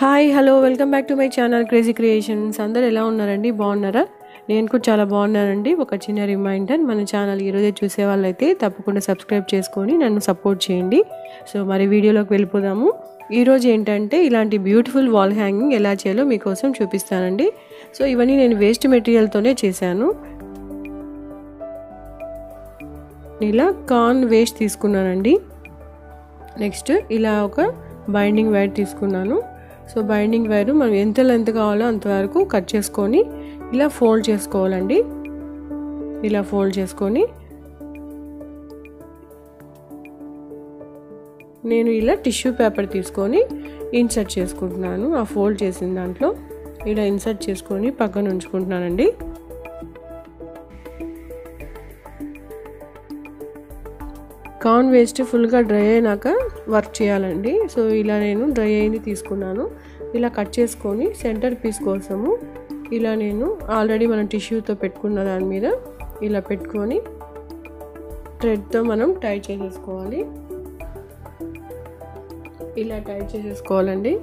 Hi hello welcome back to my channel crazy creations అందరు ఎలా ఉన్నారండి? బాగున్నారా? నేను కూడా చాలా బాగున్నానండి. ఒక చిన్న రిమైండర్ మన ఛానల్ ఈరోజే చూసే వాళ్ళైతే తప్పకుండా సబ్స్క్రైబ్ చేసుకొని నన్ను సపోర్ట్ చేయండి. సో మరి వీడియోలోకి వెళ్ళిపోదాము. ఈరోజు ఏంటంటే ఇలాంటి బ్యూటిఫుల్ వాల్ హ్యాంగింగ్ ఎలా చేయాలో మీకోసం చూపిస్తానండి. సో ఇవన్నీ నేను వేస్ట్ మెటీరియల్తోనే చేశాను. ఇలా కాన్ వేస్ట్ తీసుకున్నానండి. నెక్స్ట్ ఇలా ఒక బైండింగ్ వైర్ తీసుకున్నాను. సో బైండింగ్ వైర్ మనం ఎంత లెంత్ కావాలో అంతవరకు కట్ చేసుకొని ఇలా ఫోల్డ్ చేసుకోవాలండి. ఇలా ఫోల్డ్ చేసుకొని నేను ఇలా టిష్యూ పేపర్ తీసుకొని ఇన్సర్ట్ చేసుకుంటున్నాను. ఆ ఫోల్డ్ చేసిన దాంట్లో ఇలా ఇన్సర్ట్ చేసుకొని పక్కన ఉంచుకుంటున్నానండి. కార్న్ వేస్ట్ ఫుల్గా డ్రై అయినాక వర్క్ చేయాలండి. సో ఇలా నేను డ్రై అయింది తీసుకున్నాను. ఇలా కట్ చేసుకొని సెంటర్ పీస్ కోసము ఇలా నేను ఆల్రెడీ మనం టిష్యూతో పెట్టుకున్న దాని మీద ఇలా పెట్టుకొని థ్రెడ్తో మనం టై చేసేసుకోవాలి. ఇలా టై చేసేసుకోవాలండి.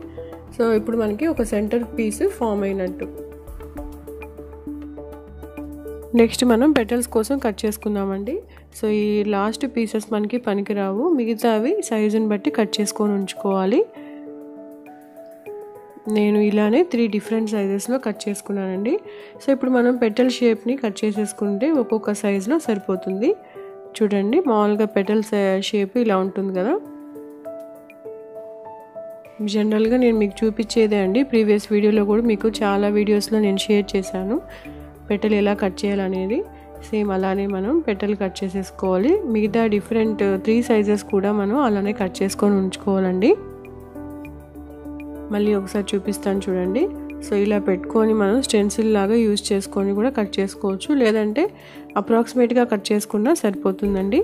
సో ఇప్పుడు మనకి ఒక సెంటర్ పీస్ ఫామ్ అయినట్టు. నెక్స్ట్ మనం పెటల్స్ కోసం కట్ చేసుకుందామండి. సో ఈ లాస్ట్ పీసెస్ మనకి పనికిరావు. మిగతావి సైజుని బట్టి కట్ చేసుకొని ఉంచుకోవాలి. నేను ఇలానే త్రీ డిఫరెంట్ సైజెస్లో కట్ చేసుకున్నానండి. సో ఇప్పుడు మనం పెటల్ షేప్ని కట్ చేసేసుకుంటే ఒక్కొక్క సైజులో సరిపోతుంది. చూడండి మామూలుగా పెటల్స్ షేప్ ఇలా ఉంటుంది కదా. జనరల్గా నేను మీకు చూపించేదే అండి. ప్రీవియస్ వీడియోలో కూడా మీకు చాలా వీడియోస్లో నేను షేర్ చేశాను. పెట్టెలు ఎలా కట్ చేయాలనేది సేమ్ అలానే మనం పెట్టెలు కట్ చేసేసుకోవాలి. మిగతా డిఫరెంట్ త్రీ సైజెస్ కూడా మనం అలానే కట్ చేసుకొని ఉంచుకోవాలండి. మళ్ళీ ఒకసారి చూపిస్తాను చూడండి. సో ఇలా పెట్టుకొని మనం స్టెన్సిల్ లాగా యూజ్ చేసుకొని కూడా కట్ చేసుకోవచ్చు. లేదంటే అప్రాక్సిమేట్గా కట్ చేసుకున్నా సరిపోతుందండి.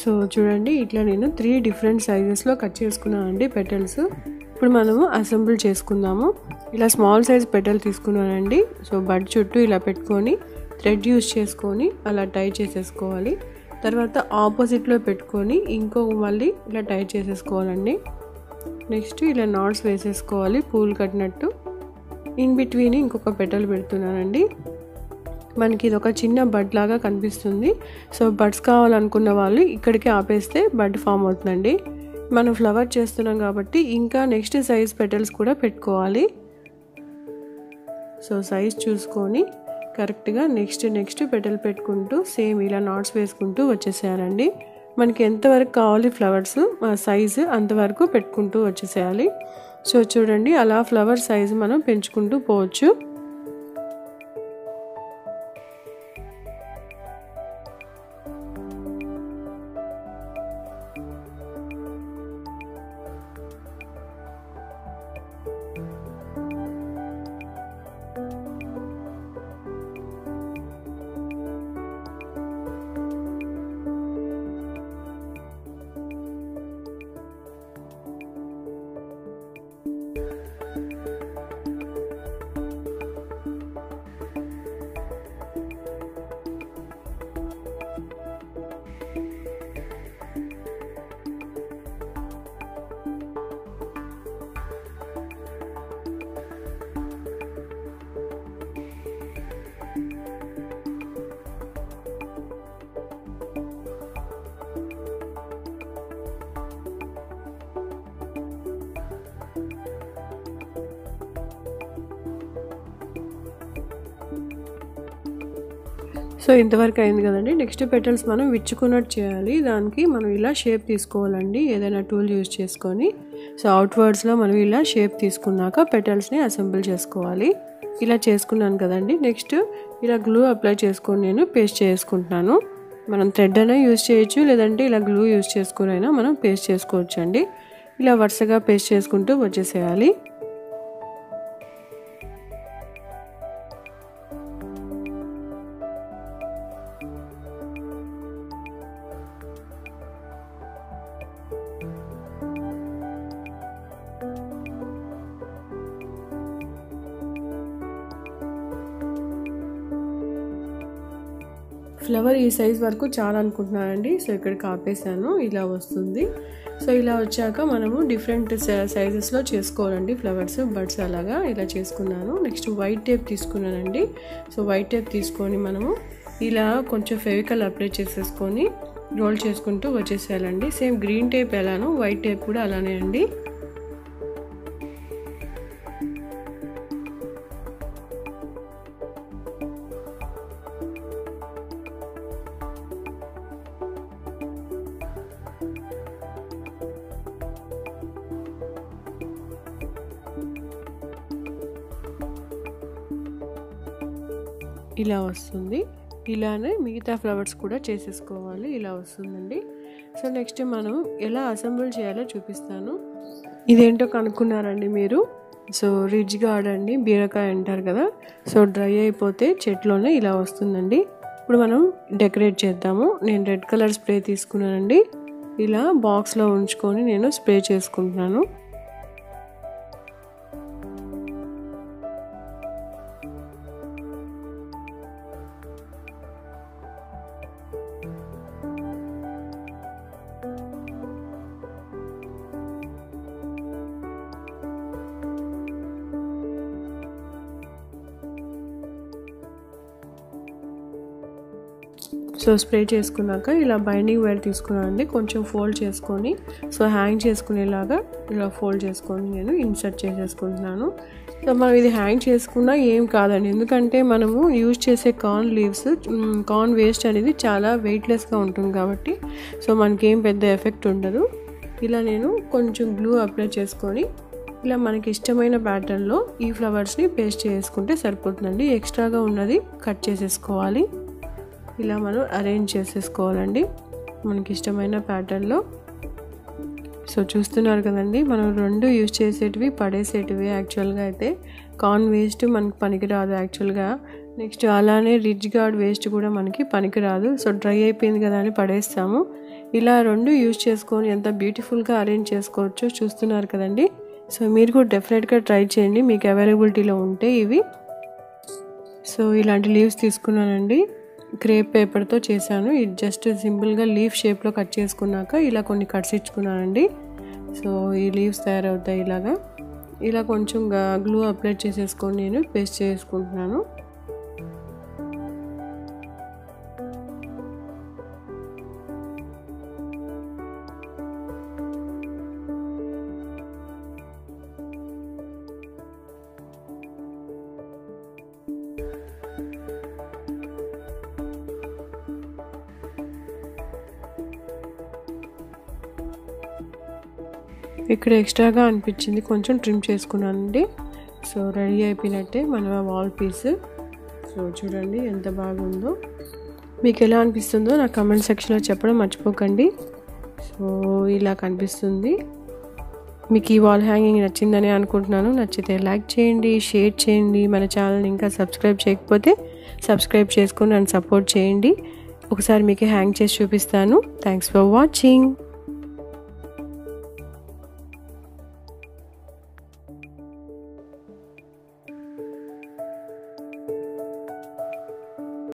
సో చూడండి ఇట్లా నేను త్రీ డిఫరెంట్ సైజెస్లో కట్ చేసుకున్నానండి పెటల్స్ ఇప్పుడు మనము అసెంబుల్ చేసుకుందాము. ఇలా స్మాల్ సైజ్ పెటల్ తీసుకున్నానండి. సో బడ్ చుట్టూ ఇలా పెట్టుకొని థ్రెడ్ యూస్ చేసుకొని అలా టై చేసేసుకోవాలి. తర్వాత ఆపోజిట్లో పెట్టుకొని ఇంకో మళ్ళీ ఇలా టై చేసేసుకోవాలండి. నెక్స్ట్ ఇలా నాట్స్ వేసేసుకోవాలి పూలు కట్టినట్టు. ఇన్ బిట్వీన్ ఇంకొక పెటల్ పెడుతున్నానండి. మనకి ఇది ఒక చిన్న బడ్ లాగా కనిపిస్తుంది. సో బడ్స్ కావాలనుకున్న వాళ్ళు ఇక్కడికి ఆపేస్తే బడ్ ఫామ్ అవుతుందండి. మనం ఫ్లవర్ చేస్తున్నాం కాబట్టి ఇంకా నెక్స్ట్ సైజ్ పెటల్స్ కూడా పెట్టుకోవాలి. సో సైజ్ చూసుకొని కరెక్ట్గా నెక్స్ట్ నెక్స్ట్ పెటల్ పెట్టుకుంటూ సేమ్ ఇలా నాట్స్ వేసుకుంటూ వచ్చేసేయాలండి. మనకి ఎంతవరకు కావాలి ఫ్లవర్స్ సైజు అంతవరకు పెట్టుకుంటూ వచ్చేసేయాలి. సో చూడండి అలా ఫ్లవర్ సైజు మనం పెంచుకుంటూ పోవచ్చు. సో ఇంతవరకు అయింది కదండి. నెక్స్ట్ పెటల్స్ మనం విచ్చుకున్నట్టు చేయాలి. దానికి మనం ఇలా షేప్ తీసుకోవాలండి. ఏదైనా టూల్ యూజ్ చేసుకొని. సో అవుట్వర్డ్స్లో మనం ఇలా షేప్ తీసుకున్నాక పెటల్స్ని అసెంబుల్ చేసుకోవాలి. ఇలా చేసుకున్నాను కదండి. నెక్స్ట్ ఇలా గ్లూ అప్లై చేసుకొని నేను పేస్ట్ చేసుకుంటున్నాను. మనం థ్రెడ్ అయినా యూజ్ చేయొచ్చు. లేదంటే ఇలా గ్లూ యూజ్ చేసుకుని అయినా మనం పేస్ట్ చేసుకోవచ్చు అండి ఇలా వరుసగా పేస్ట్ చేసుకుంటూ వచ్చేసేయాలి. ఫ్లవర్ ఈ సైజ్ వరకు చాలా అనుకుంటున్నానండి. సో ఇక్కడ ఆపేసాను ఇలా వస్తుంది. సో ఇలా వచ్చాక మనము డిఫరెంట్ సైజెస్లో చేసుకోవాలండి ఫ్లవర్స్ బడ్స్ అలాగా ఇలా చేసుకున్నాను. నెక్స్ట్ వైట్ టేప్ తీసుకున్నానండి. సో వైట్ టేప్ తీసుకొని మనము ఇలా కొంచెం ఫెవికల్ అప్లై చేసేసుకొని రోల్ చేసుకుంటూ వచ్చేసేయాలండి. సేమ్ గ్రీన్ టేప్ ఎలానో వైట్ టేప్ కూడా అలానే అండి. ఇలా వస్తుంది. ఇలానే మిగతా ఫ్లవర్స్ కూడా చేసేసుకోవాలి. ఇలా వస్తుందండి. సో నెక్స్ట్ మనం ఎలా అసెంబుల్ చేయాలో చూపిస్తాను. ఇదేంటో కనుక్కున్నారండి మీరు. సో రిడ్జ్ గార్డ్ అండి బీరకాయ అంటారు కదా. సో డ్రై అయిపోతే చెట్లోనే ఇలా వస్తుందండి. ఇప్పుడు మనం డెకరేట్ చేద్దాము. నేను రెడ్ కలర్ స్ప్రే తీసుకున్నానండి. ఇలా బాక్స్లో ఉంచుకొని నేను స్ప్రే చేసుకుంటున్నాను. సో స్ప్రే చేసుకున్నాక ఇలా బైండింగ్ వైర్ తీసుకున్నానండి. కొంచెం ఫోల్డ్ చేసుకొని సో హ్యాంగ్ చేసుకునేలాగా ఇలా ఫోల్డ్ చేసుకొని నేను ఇన్సర్ట్ చేసేసుకుంటున్నాను. సో మనం ఇది హ్యాంగ్ చేసుకున్నా ఏం కాదండి. ఎందుకంటే మనము యూజ్ చేసే కార్న్ లీవ్స్ కార్న్ వేస్ట్ అనేది చాలా వెయిట్లెస్గా ఉంటుంది కాబట్టి సో మనకేం పెద్ద ఎఫెక్ట్ ఉండదు. ఇలా నేను కొంచెం గ్లూ అప్లై చేసుకొని ఇలా మనకి ఇష్టమైన ప్యాటర్న్లో ఈ ఫ్లవర్స్ని పేస్ట్ చేసుకుంటే సరిపోతుందండి. ఎక్స్ట్రాగా ఉన్నది కట్ చేసేసుకోవాలి. ఇలా మనం అరేంజ్ చేసేసుకోవాలండి. మనకి ఇష్టమైన ప్యాటర్న్లో సో చూస్తున్నారు కదండి మనం రెండు యూజ్ చేసేటివి పడేసేటివి యాక్చువల్గా అయితే. కార్న్ వేస్ట్ మనకి పనికిరాదు యాక్చువల్గా నెక్స్ట్ అలానే రిడ్జ్ గార్డ్ వేస్ట్ కూడా మనకి పనికిరాదు. సో డ్రై అయిపోయింది కదా అని పడేస్తాము. ఇలా రెండు యూజ్ చేసుకొని ఎంత బ్యూటిఫుల్గా అరేంజ్ చేసుకోవచ్చో చూస్తున్నారు కదండి. సో మీరు కూడా డెఫినెట్గా ట్రై చేయండి. మీకు అవైలబిలిటీలో ఉంటే ఇవి. సో ఇలాంటి లీవ్స్ తీసుకున్నానండి. క్రేప్ పేపర్తో చేశాను. ఇది జస్ట్ సింపుల్గా లీఫ్ షేప్లో కట్ చేసుకున్నాక ఇలా కొన్ని కట్స్ ఇచ్చుకున్నానండి. సో ఈ లీవ్స్ తయారవుతాయి ఇలాగా. ఇలా కొంచెం గ్లూ అప్లై చేసేసుకొని నేను పేస్ట్ చేసుకుంటున్నాను. ఇక్కడ ఎక్స్ట్రాగా అనిపించింది. కొంచెం ట్రిమ్ చేసుకున్నానండి. సో రెడీ అయిపోయినట్టే మన వాల్ పీస్ సో చూడండి ఎంత బాగుందో. మీకు ఎలా అనిపిస్తుందో నా కమెంట్ సెక్షన్లో చెప్పడం మర్చిపోకండి. సో ఇలా కనిపిస్తుంది. మీకు ఈ వాల్ హ్యాంగింగ్ నచ్చిందని అనుకుంటున్నాను. నచ్చితే లైక్ చేయండి షేర్ చేయండి. మన ఛానల్ని ఇంకా సబ్స్క్రైబ్ చేయకపోతే సబ్స్క్రైబ్ చేసుకొని నన్ను సపోర్ట్ చేయండి. ఒకసారి మీకు హ్యాంగ్ చేసి చూపిస్తాను. Thanks for watching